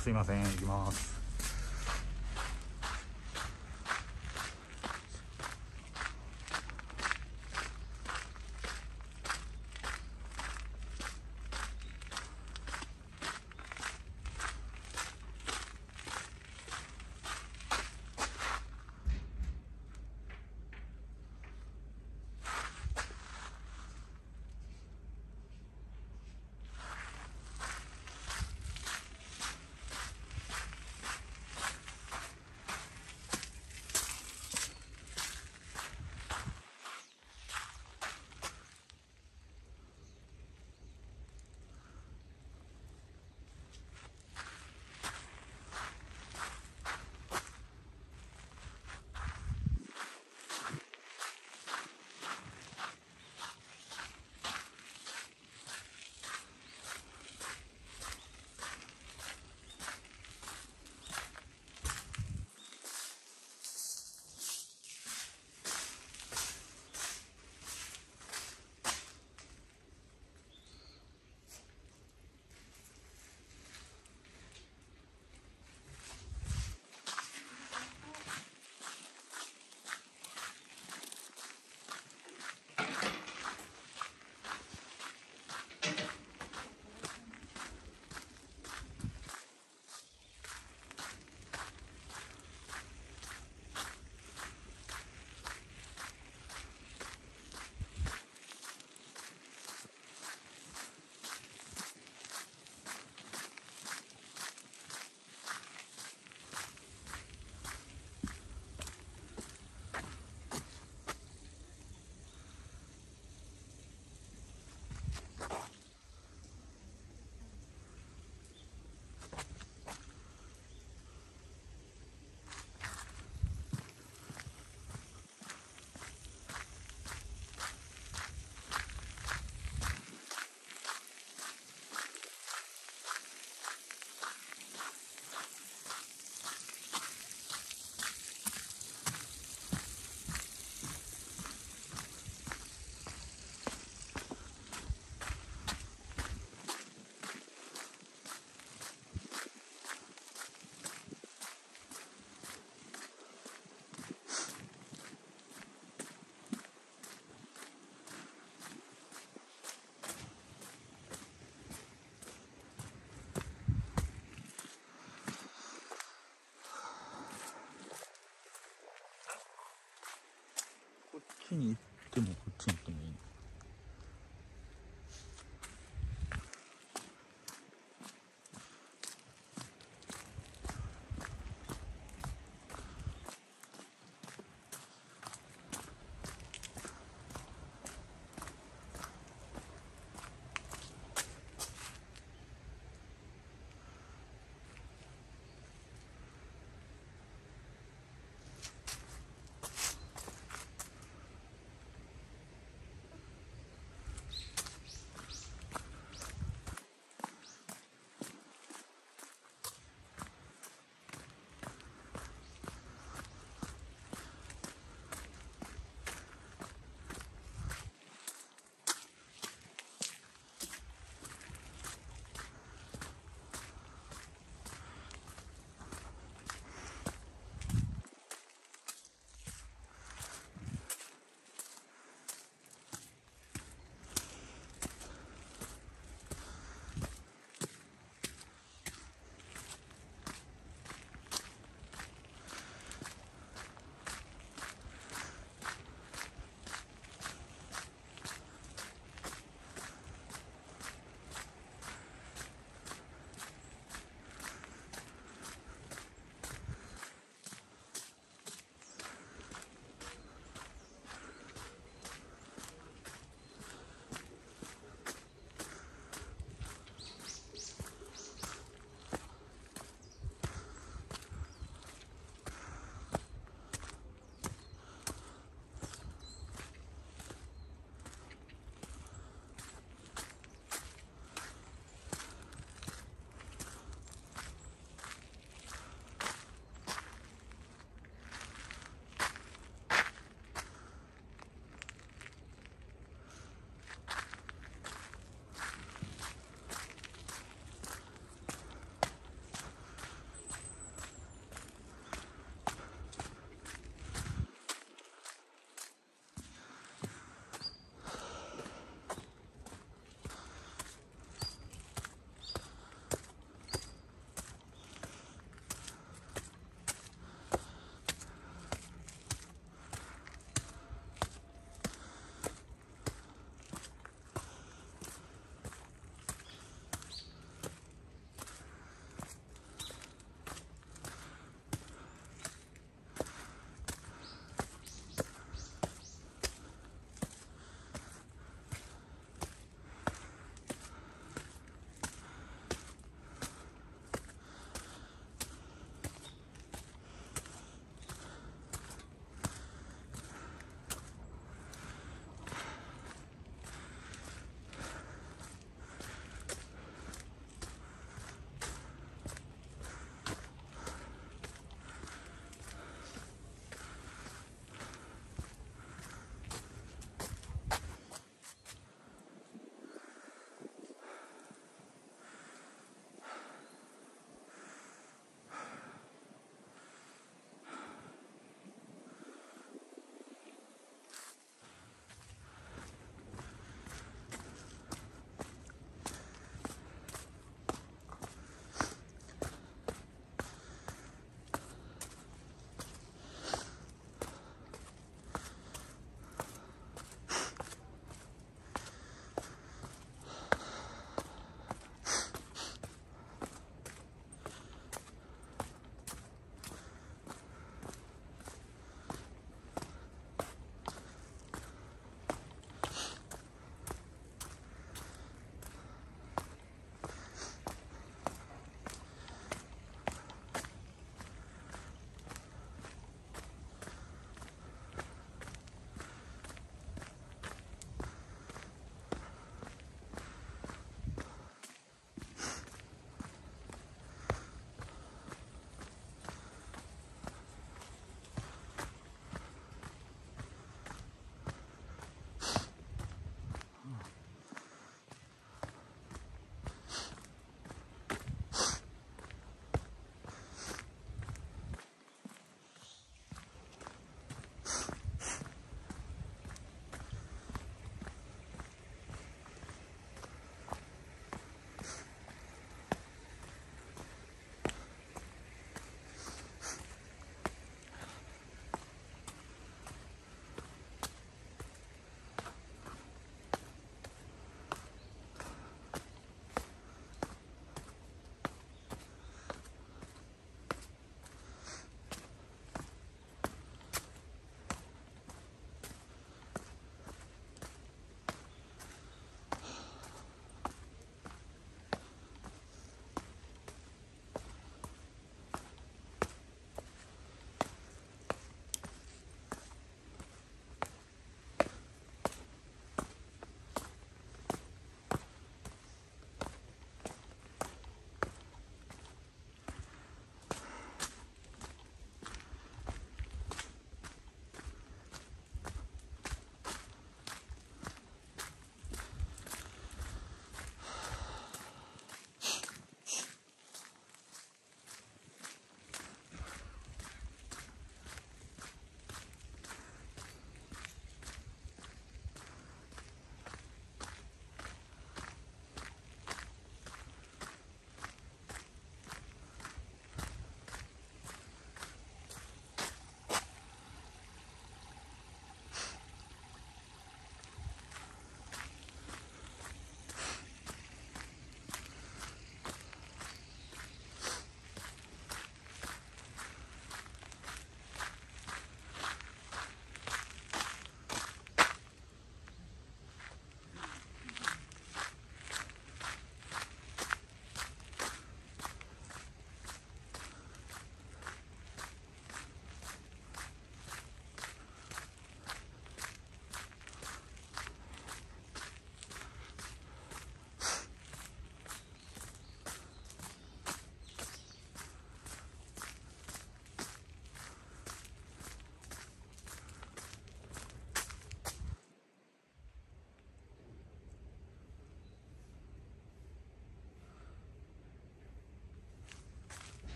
すいません。行きます。こっちに行ってもこっちに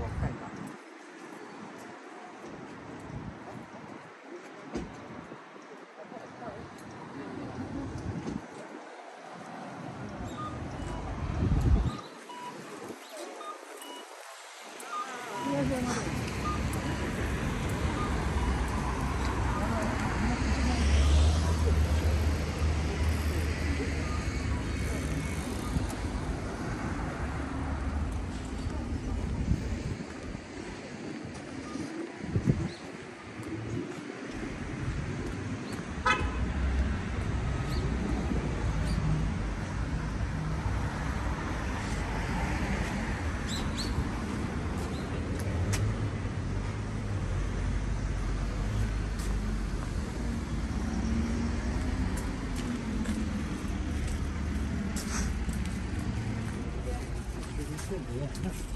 我看一 Yes.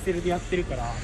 セルでやってるから。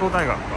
東大学。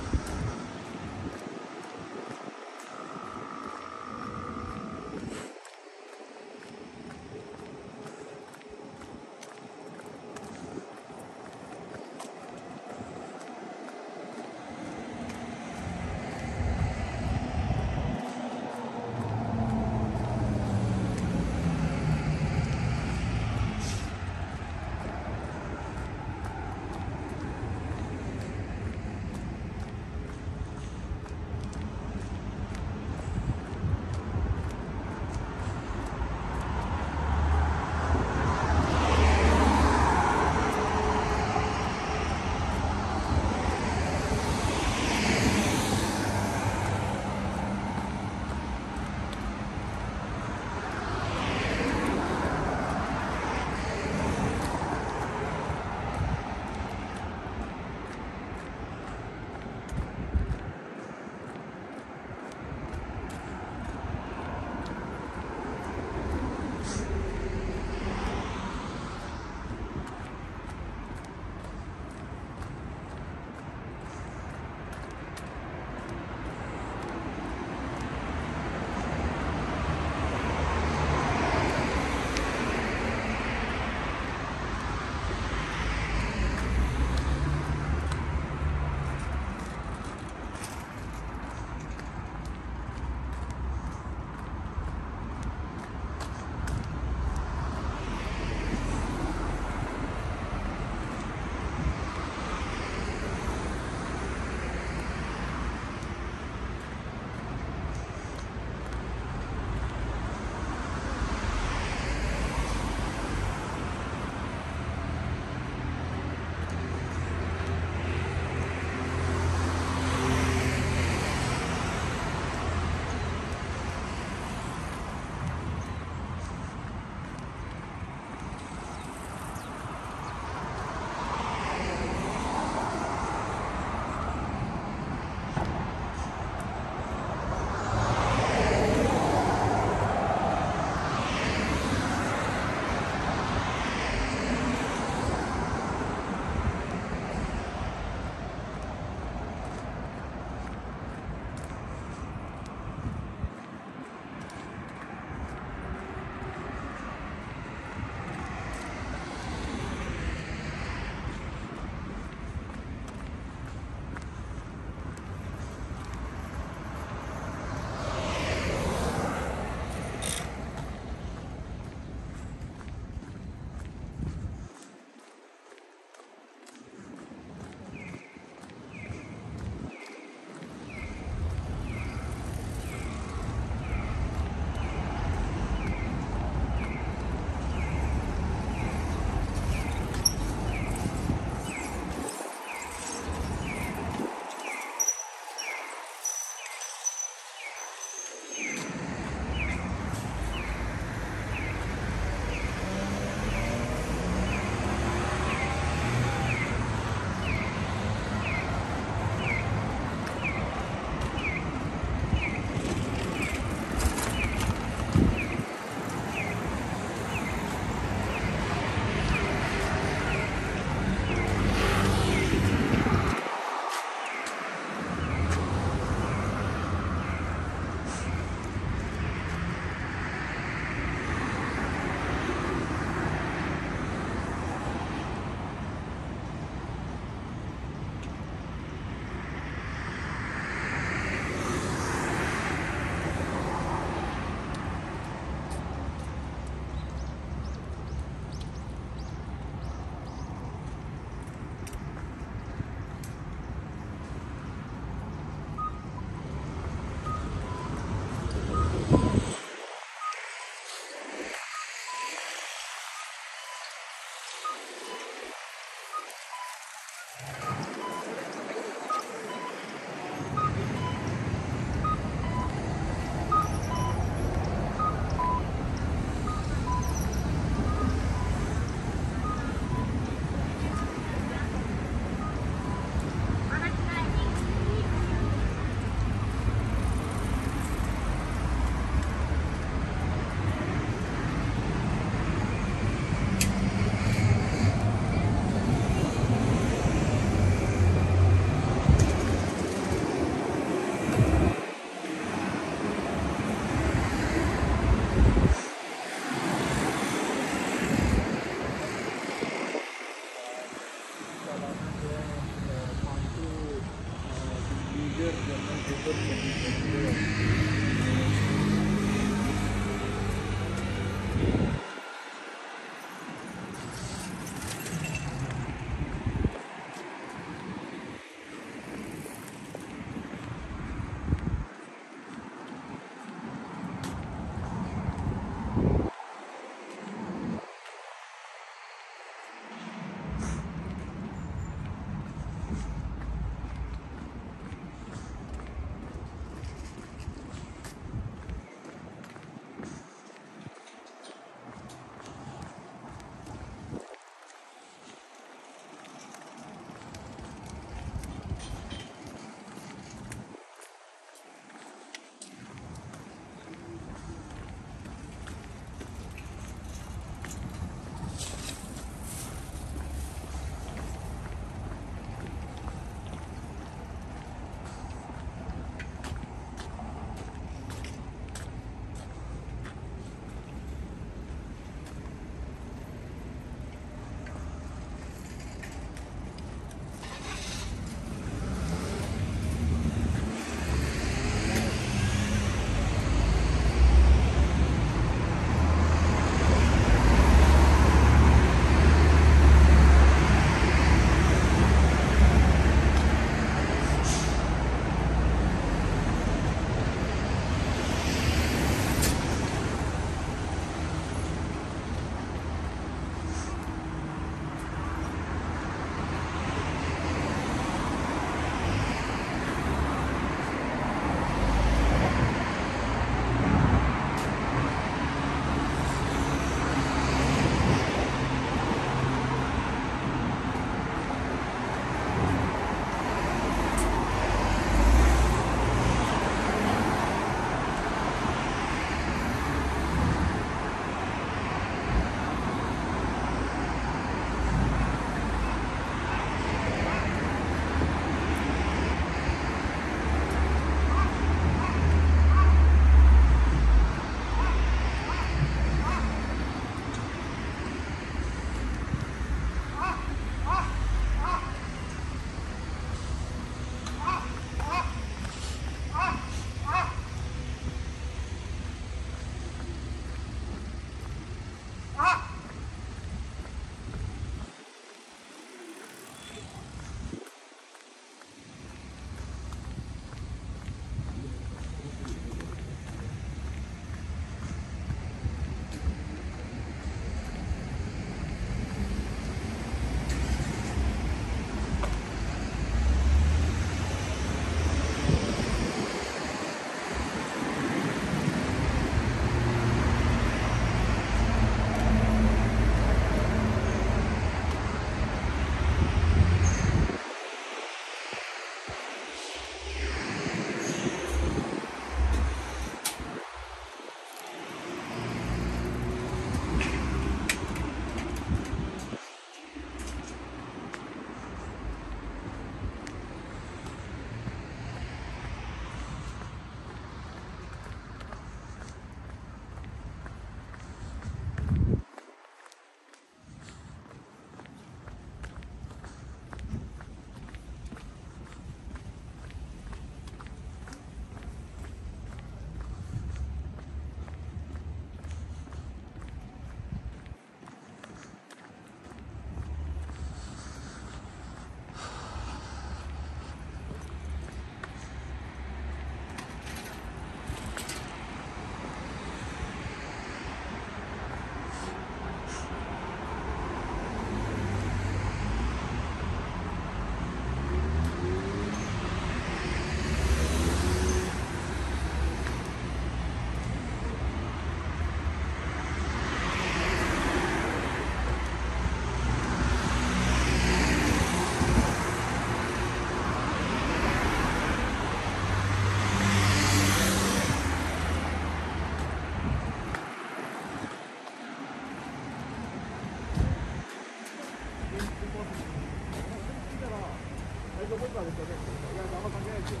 どこかですよね。いや、あんま関係ないですよ。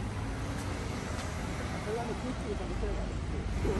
それはね、空気で食べせいからですよ。